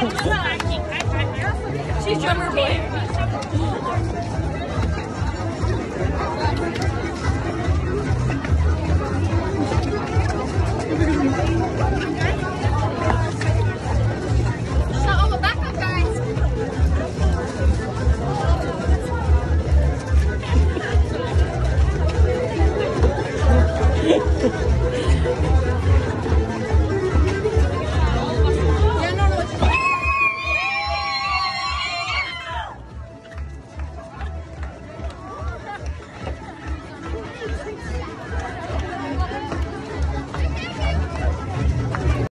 She's drummer boy.